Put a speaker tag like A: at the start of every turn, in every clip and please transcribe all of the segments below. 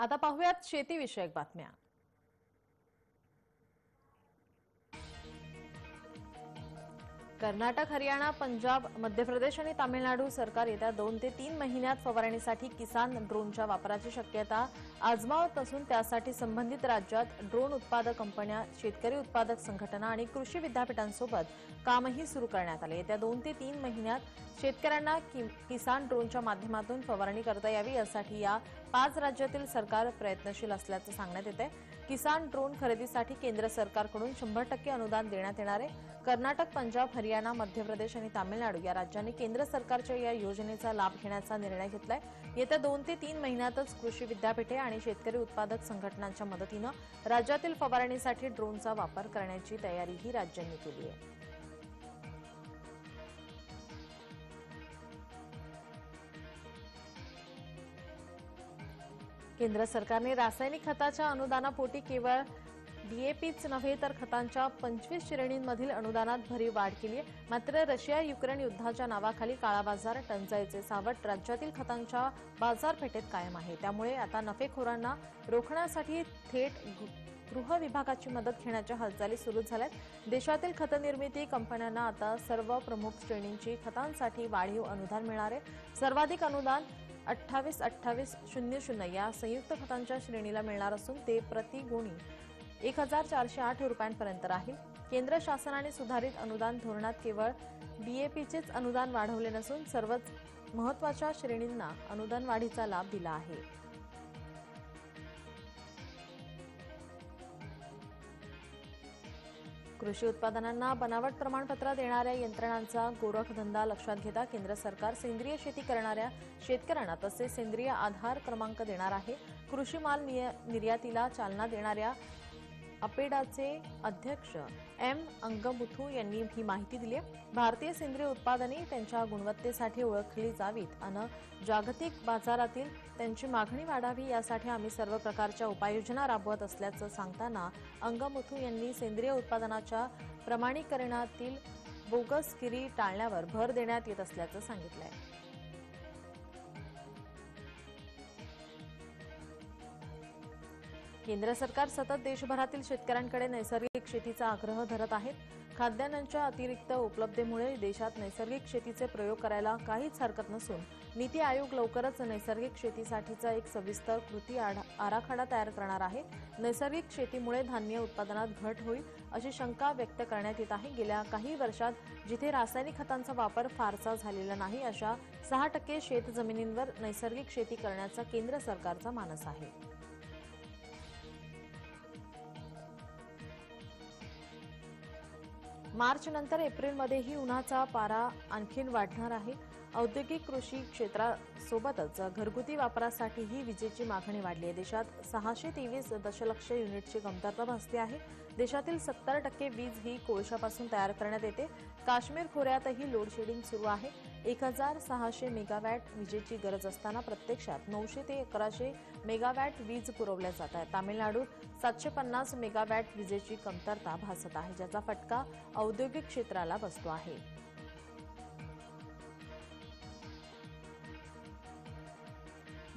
A: आता पाहूयात शेतीविषयक बातम्या. कर्नाटक हरियाणा पंजाब मध्य प्रदेश आणि तामिळनाडू सरकार येत्या दोन ते तीन महिन्यात फवारणीसाठी किसान ड्रोनच्या वापराची शक्यता आजमावत असून त्यासाठी संबंधित राज्यात ड्रोन उत्पादक कंपन्या शेतकरी उत्पादक संघटना आणि कृषी विद्यापीठांसोबत कामही सुरू करण्यात आले. येत्या दोन ते तीन महिन्यात शेतकऱ्यांना कि- किसान ड्रोनच्या माध्यमातून फवारणी करता यावी यासाठी या पाच राज्यातील सरकार प्रयत्नशील असल्याचं सांगण्यात येत आहे किसान ड्रोन खरेदीसाठी केंद्र सरकारकडून शंभर टक्के अनुदान देण्यात येणार आहे. कर्नाटक पंजाब हरियाणा मध्य प्रदेश आणि तामिळनाडू या राज्यांनी केंद्र सरकारच्या या योजनेचा लाभ घेण्याचा निर्णय घेतलाय. येत्या दोन ते तीन महिन्यातच कृषी विद्यापीठे आणि शेतकरी उत्पादक संघटनांच्या मदतीनं राज्यातील फवारणीसाठी ड्रोनचा वापर करण्याची तयारीही राज्यांनी केली आहे. केंद्र सरकारने रासायनिक खताच्या अनुदानापोटी केवळ डीएपीच नव्हे तर खतांच्या पंचवीस श्रेणींमधील अनुदानात भरीव वाढ केली आहे. मात्र रशिया युक्रेन युद्धाच्या नावाखाली काळा बाजार टंचाईचे सावट राज्यातील खतांच्या बाजारपेठेत कायम आहे. त्यामुळे आता नफेखोरांना रोखण्यासाठी थेट गृह विभागाची मदत घेण्याच्या हालचाली सुरू झाल्यात. देशातील खतनिर्मिती कंपन्यांना आता सर्व प्रमुख श्रेणींची खतांसाठी वाढीव अनुदान मिळणार आहे. सर्वाधिक अनुदान अठ्ठावीस अठ्ठावीस शून्य शून्य या संयुक्त खतांच्या श्रेणीला मिळणार असून ते प्रतिगुणी एक हजार चारशे आठ रुपयांपर्यंत राहील. केंद्र शासनाने सुधारित अनुदान धोरणात केवळ डीएपीचेच अनुदान वाढवले नसून सर्वच महत्त्वाच्या श्रेणींना अनुदान वाढीचा लाभ दिला आहे. कृषी उत्पादनांना बनावट प्रमाणपत्र देणाऱ्या यंत्रणांचा गोरखधंदा लक्षात घेता केंद्र सरकार सेंद्रिय शेती करणाऱ्या शेतकऱ्यांना तसे सेंद्रिय आधार क्रमांक देणार आहे. कृषी माल निय- निर्यातीला चालना देणाऱ्या अपेडाचे अध्यक्ष एम अंगमुथू यांनी ही माहिती दिली आहे. भारतीय सेंद्रिय उत्पादने त्यांच्या गुणवत्तेसाठी ओळखली जावीत आणि जागतिक बाजारातील त्यांची मागणी वाढावी यासाठी आम्ही सर्व प्रकारच्या उपाययोजना राबवत असल्याचं सांगताना अंगमुथू यांनी सेंद्रिय उत्पादनाच्या प्रमाणीकरणातील बोगसगिरी टाळण्यावर भर देण्यात येत असल्याचं सांगितलं आहे केंद्र सरकार सतत देशभरातील शेतकऱ्यांकडे नैसर्गिक शेतीचा आग्रह धरत आहे. खाद्यान्नांच्या अतिरिक्त उपलब्धतेमुळे देशात नैसर्गिक शेतीचे प्रयोग करायला काहीच हरकत नसून नीती आयोग लवकरच नैसर्गिक शेतीसाठीचा एक सविस्तर कृती आराखडा तयार करणार आहे. नैसर्गिक शेतीमुळे धान्य उत्पादनात घट होईल अशी शंका व्यक्त करण्यात येत आहे. गेल्या काही वर्षात जिथे रासायनिक खतांचा वापर फारसा झालेला नाही अशा सहा टक्के शेतजमिनींवर नैसर्गिक शेती करण्याचा केंद्र सरकारचा मानस आहे. मार्च नंतर एप्रिलमध्येही उन्हाचा पारा आणखीन वाढणार आहे. औद्योगिक कृषी क्षेत्रासोबतच घरगुती वापरासाठीही विजेची मागणी वाढली आहे. देशात सहाशे तेवीस दशलक्ष युनिटची कमतरता भासली आहे. देशातील सत्तर टक्के वीज ही कोळशापासून तयार करण्यात येते. काश्मीर खोऱ्यातही लोडशेडिंग सुरू आहे. एक हजार सहाशे मेगावॅट विजेची गरज असताना प्रत्यक्षात नऊशे ते अकराशे मेगावॅट वीज पुरवल्या जात आहे तामिळनाडूत सातशे पन्नास मेगावॅट विजेची कमतरता भासत आहे ज्याचा फटका औद्योगिक क्षेत्राला बसतो आहे.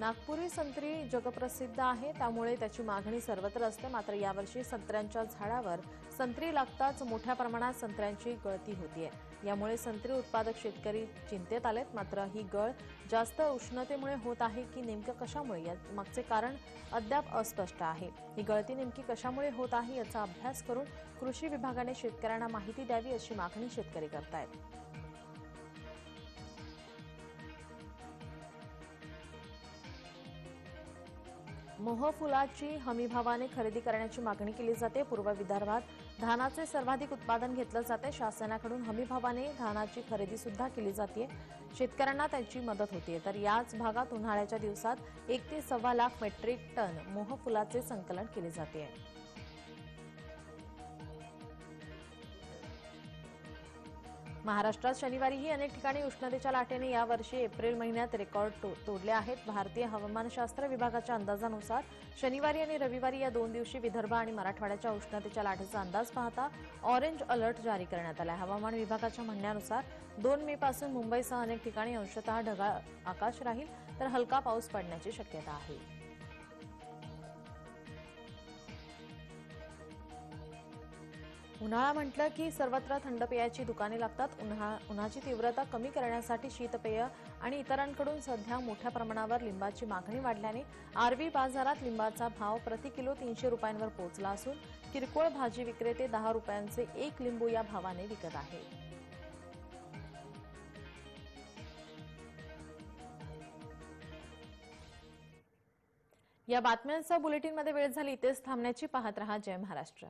A: नागपुरी संत्री जगप्रसिद्ध आहे त्यामुळे त्याची मागणी सर्वत्र असते. मात्र यावर्षी संत्र्यांच्या झाडावर संत्री लागताच मोठ्या प्रमाणात संत्र्यांची गळती होतीये. यामुळे संत्री उत्पादक शेतकरी चिंतेत आलेत. मात्र ही गळ जास्त उष्णतेमुळे होत आहे की नेमकं कशामुळे? या मागचे कारण अद्याप अस्पष्ट आहे. ही गळती नेमकी कशामुळे होत आहे याचा अभ्यास करून कृषी विभागाने शेतकऱ्यांना माहिती द्यावी अशी मागणी शेतकरी करतायत. मोहफुलाची हमीभावाने खरेदी करण्याची मागणी केली जाते. पूर्व विदर्भात धानाचे सर्वाधिक उत्पादन घेतलं जाते. शासनाकडून हमीभावाने धानाची खरेदी सुद्धा केली जाते. शेतकऱ्यांना त्याची मदत होते. तर याच भागात उन्हाळ्याच्या दिवसात एक ते सव्वा लाख मेट्रिक टन मोहफुलाचे संकलन केले जाते. महाराष्ट्रात शनिवारीही अनेक ठिकाणी उष्णतेच्या लाटेने यावर्षी एप्रिल महिन्यात रेकॉर्ड तो- तोडले आहेत. भारतीय हवामानशास्त्र विभागाच्या अंदाजानुसार शनिवारी आणि रविवारी या दोन दिवशी विदर्भ आणि मराठवाड्याच्या उष्णतेच्या लाटेचा अंदाज पाहता ऑरेंज अलर्ट जारी करण्यात आला आहे हवामान विभागाच्या म्हणण्यानुसार दोन मे पासून मुंबईसह अनेक ठिकाणी अंशतः ढगाळ आकाश राहील तर हलका पाऊस पडण्याची शक्यता आहे. उन्हाळा म्हटलं की सर्वत्र थंड पेयाची दुकाने लागतात. उन्हा उन्हाची तीव्रता कमी करण्यासाठी शीतपेय आणि इतरांकडून सध्या मोठ्या प्रमाणावर लिंबाची मागणी वाढल्याने आरवी बाजारात लिंबाचा भाव प्रति किलो तीनशे रुपयांवर पोहोचला असून किरकोळ भाजी विक्रेते दहा रुपयांचे एक लिंबू या भावाने विकत आहेत या बातम्यांचा बुलेटिनमध्ये वेळ झाली. तेच थांबण्याची पाहत रहा जय महाराष्ट्र.